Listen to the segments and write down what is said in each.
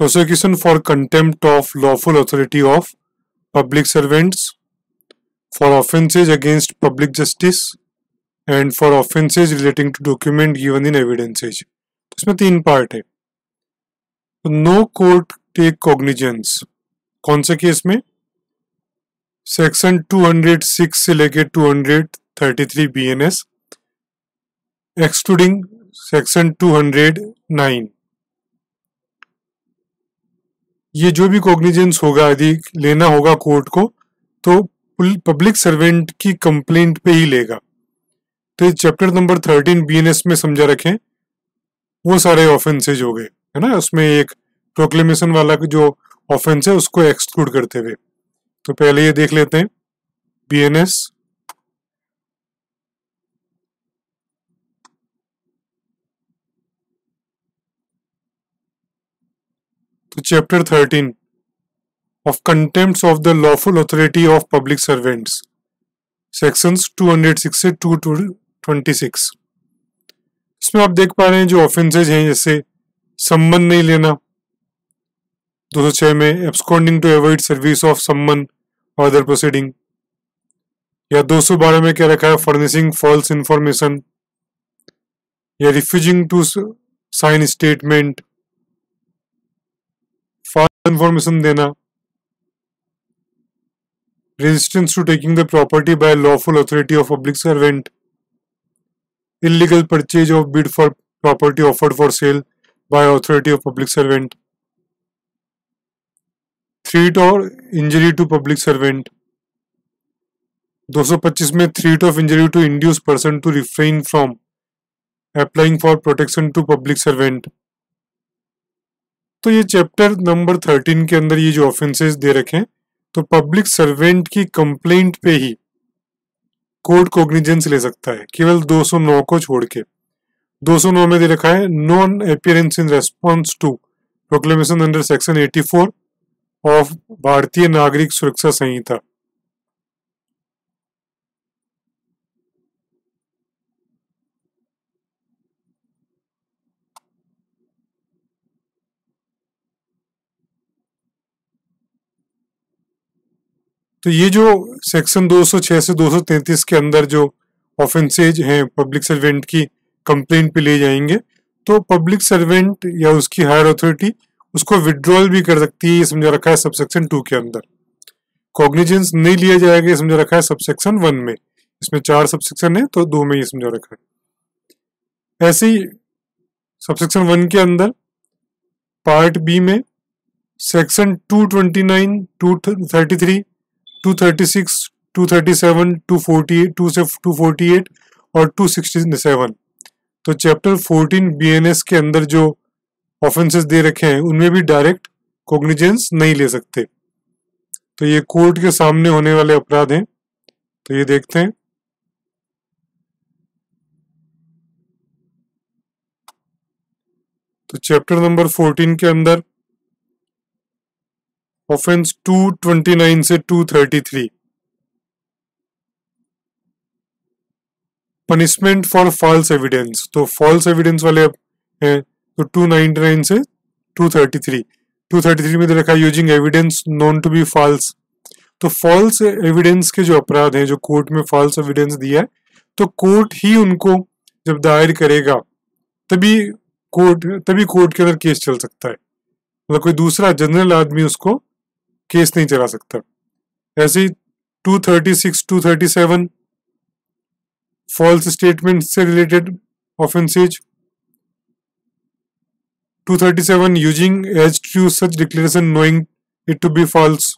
prosecution for contempt of lawful authority of public servants for offences against public justice and for offences relating to document given in evidences इसमें तीन part है no court take cognizance कौन से case में section 206 से लेके 233 BNS excluding section 209 ये जो भी कॉग्निजेंस होगा, यदि लेना होगा कोर्ट को तो पब्लिक सर्वेंट की कंप्लेंट पे ही लेगा। तो ये चैप्टर नंबर थर्टीन बीएनएस में समझा रखें, वो सारे ऑफेंसेज हो गए, है ना? उसमें एक प्रोक्लेमेशन वाला जो ऑफेंस है, उसको एक्सक्लूड करते हुए। तो पहले ये देख लेते हैं बीएनएस तो chapter thirteen of contempts of the lawful authority of public servants 206 से 226 इसमें आप देख पा रहे हैं जो ऑफेंसेज हैं, जैसे सम्मन नहीं लेना 206 में absconding to avoid service of सम्मन और अदर प्रोसीडिंग या 212 में क्या रखा है फर्निशिंग फॉल्स इंफॉर्मेशन या refusing to sign statement false information देना। Resistance to taking the property by lawful authority of public servant illegal purchase of bid for property offered for sale by authority of public servant threat और injury to public servant 225 में threat of injury to induce person to refrain from applying for protection to public servant तो ये chapter number 13 के अंदर ये जो offences दे रखे हैं तो पब्लिक सर्वेंट की कंप्लेंट पे ही कोर्ट कोग्निजेंस ले सकता है। केवल 209 को छोड़ के। 209 में दे रखा है non appearance in response to proclamation under section 84 of Bharatiya Nagarik Suraksha संहिता। तो ये जो सेक्शन 206 से 233 के अंदर जो ऑफेंसेज हैं पब्लिक सर्वेंट की कंप्लेंट पे ले जाएँगे तो पब्लिक सर्वेंट या उसकी हायर अथॉरिटी उसको विड्रॉल भी कर सकती है ये समझा रखा है सबसेक्शन टू के अंदर। कॉग्निजेंस नहीं लिया जाएगा ये समझा रखा है सबसेक्शन वन में। इसमें चार सबसेक्शन है तो दो में ये समझा रखा है। ऐसे ही सबसेक्शन वन के अंदर पार्ट बी में सेक्शन 229, 233 236, 237, 248, 248 और 267 तो चैप्टर 14 बीएनएस के अंदर जो ऑफेंसेस दे रखे हैं उनमें भी डायरेक्ट कोग्निजेंस नहीं ले सकते। तो ये कोर्ट के सामने होने वाले अपराध हैं। तो ये देखते हैं। तो चैप्टर नंबर 14 के अंदर ऑफेंस 229 से 233 पनिशमेंट फॉर फॉल्स एविडेंस तो फॉल्स एविडेंस वाले हैं तो 299 से 233 233 में देखा using evidence known to be false तो फॉल्स एविडेंस के जो अपराध हैं, जो कोर्ट में फॉल्स एविडेंस दिया है तो कोर्ट ही उनको जब दायर करेगा, तभी कोर्ट तभी कोर्ट के अंदर केस चल सकता है। मतलब कोई दूसरा जनरल आदमी उसको केस नहीं चला सकता। ऐसे ही 236, 237 फॉल्स स्टेटमेंट से related offences 237 using as true such declaration knowing it to be false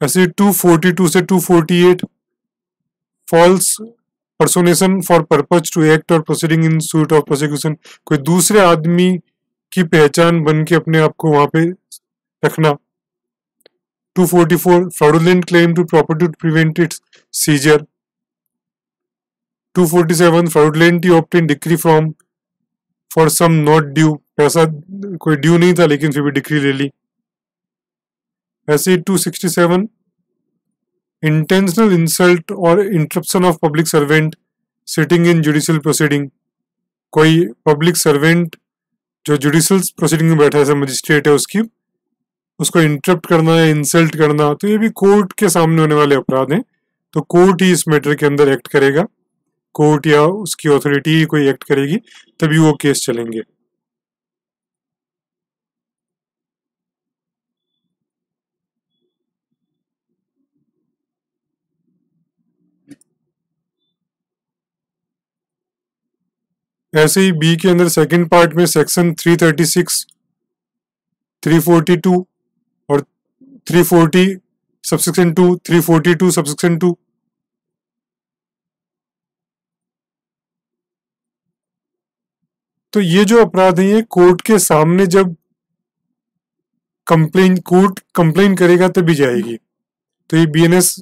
ऐसे 242 से 248 false personation for purpose to act और proceeding in suit of prosecution कोई दूसरे आदमी की पहचान बन के अपने आप को वहाँ पे रखना। 244 fraudulent claim to property to prevent its seizure 247 fraudulently obtained decree from for some not due पैसा कोई ड्यू नहीं था लेकिन फिर भी डिक्री ले ली ऐसे 267 intentional insult or interruption of public servant sitting in judicial proceeding कोई पब्लिक सर्वेंट जो जुडिशल प्रोसीडिंग में बैठा है मजिस्ट्रेट है उसकी उसको इंटरप्ट करना या इंसल्ट करना तो ये भी कोर्ट के सामने होने वाले अपराध हैं। तो कोर्ट ही इस मैटर के अंदर एक्ट करेगा। कोर्ट या उसकी अथॉरिटी कोई एक्ट करेगी तभी वो केस चलेंगे। ऐसे ही बी के अंदर सेकंड पार्ट में सेक्शन 336, 342 और 340 सबसेक्शन 2, 342 सबसेक्शन 2 तो ये जो अपराध है ये कोर्ट के सामने जब कंप्लेन कोर्ट कंप्लेन करेगा तभी जाएगी। तो ये बीएनएस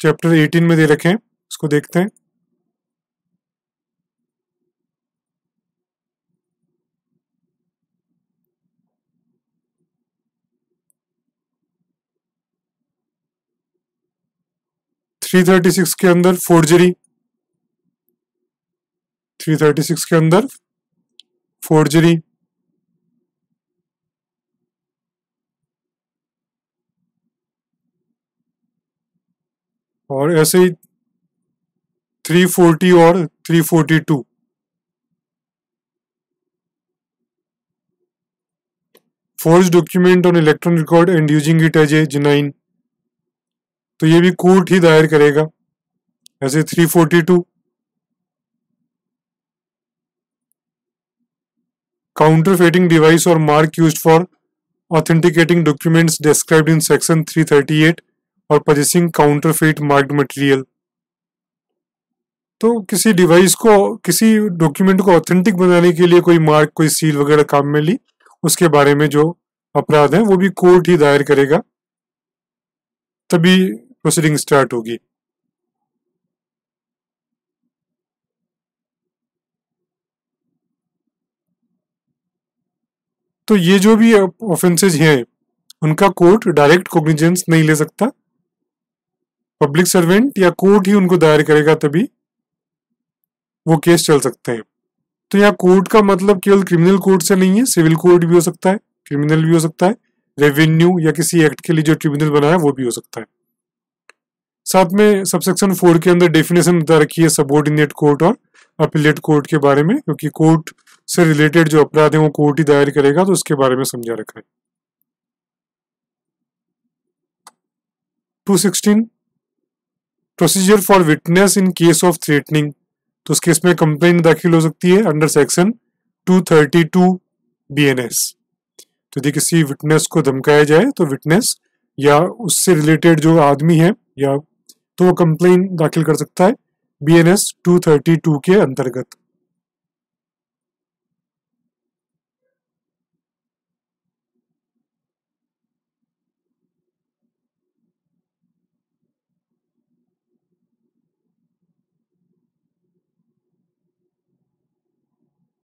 चैप्टर 18 में दे रखे हैं उसको देखते हैं। थ्री थर्टी सिक्स के अंदर फोर्जरी थ्री थर्टी सिक्स के अंदर फोर्जरी और ऐसे ही 340 और 342 forged document on electronic record and using it as a genuine तो ये भी कोर्ट ही दायर करेगा, ऐसे 342 काउंटरफेटिंग डिवाइस और mark use for authenticating documents described in section 338 और पजेसिंग काउंटरफेट मार्क्ड मटेरियल तो किसी डिवाइस को, किसी डॉक्यूमेंट को ऑथेंटिक बनाने के लिए कोई मार्क कोई सील वगैरह काम में ली, उसके बारे में जो अपराध है, वो भी कोर्ट ही दायर करेगा। तभी प्रोसीडिंग स्टार्ट होगी। तो ये जो भी ऑफेंसेज हैं, उनका कोर्ट डायरेक्ट कोग्निजेंस नहीं ले सकता। पब्लिक सर्वेंट या कोर्ट ही उनको दायर करेगा तभी वो केस चल सकते हैं। तो यहाँ कोर्ट का मतलब केवल क्रिमिनल कोर्ट से नहीं है सिविल कोर्ट भी हो सकता है क्रिमिनल भी हो सकता है रेवेन्यू या किसी एक्ट के लिए जो ट्रिब्यूनल बना है, वो भी हो सकता है। साथ में सबसेक्शन फोर के अंदर डेफिनेशन बता रखी है सबोर्डिनेट कोर्ट और अपीलेट कोर्ट के बारे में, क्योंकि कोर्ट से रिलेटेड जो अपराध है वो कोर्ट ही दायर करेगा तो उसके बारे में समझा रखा है। 216 procedure for witness in case of threatening तो उस केस में कंप्लेन दाखिल हो सकती है अंडर सेक्शन 232 बीएनएस तो यदि किसी विटनेस को धमकाया जाए तो विटनेस या उससे रिलेटेड जो आदमी है या तो वो कंप्लेन दाखिल कर सकता है B N S two thirty two के अंतर्गत।